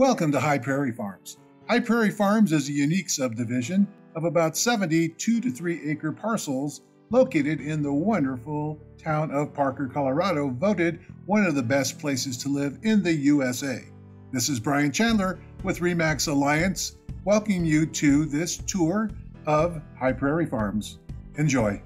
Welcome to High Prairie Farms. High Prairie Farms is a unique subdivision of about 70 two to three acre parcels located in the wonderful town of Parker, Colorado, voted one of the best places to live in the USA. This is Brian Chandler with Remax Alliance, welcoming you to this tour of High Prairie Farms. Enjoy.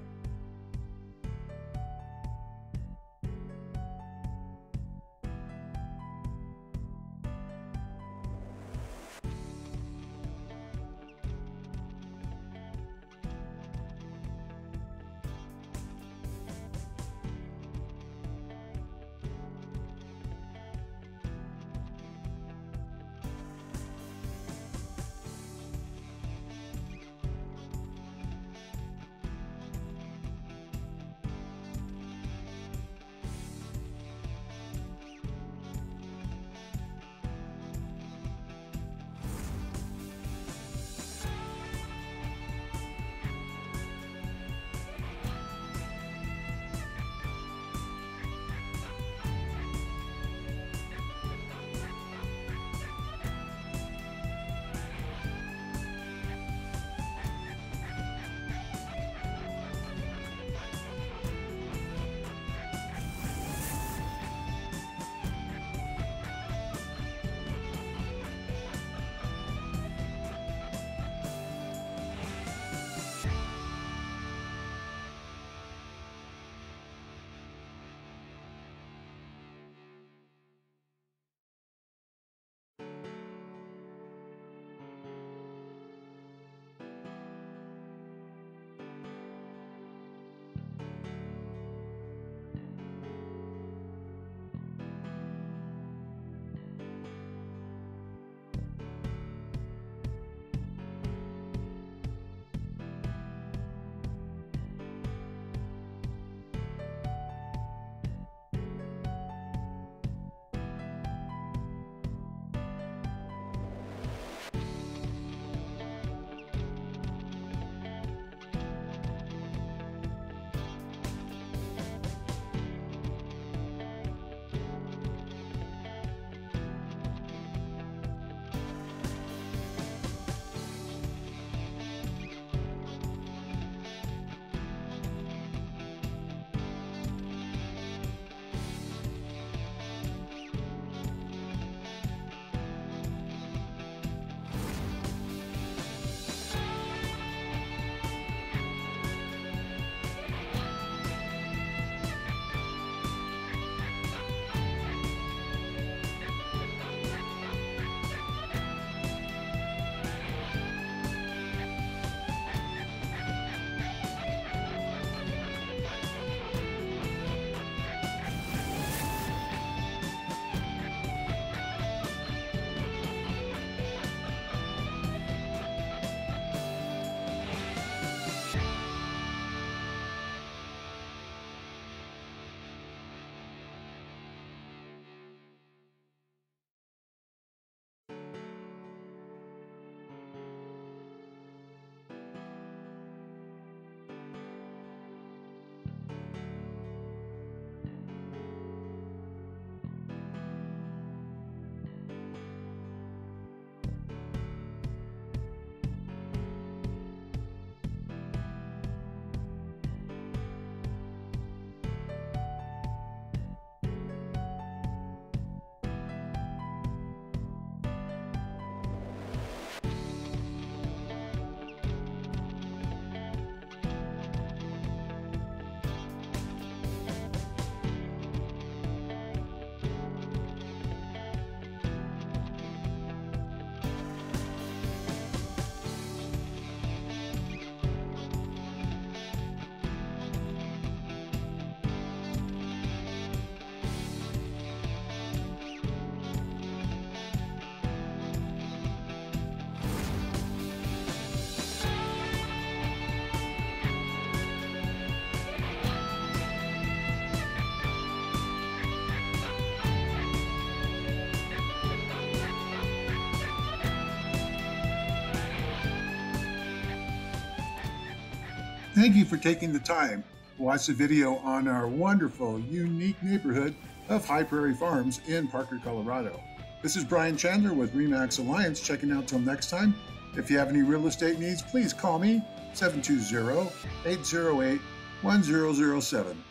Thank you for taking the time to watch the video on our wonderful, unique neighborhood of High Prairie Farms in Parker, Colorado. This is Brian Chandler with REMAX Alliance checking out till next time. If you have any real estate needs, please call me 720 808 1007.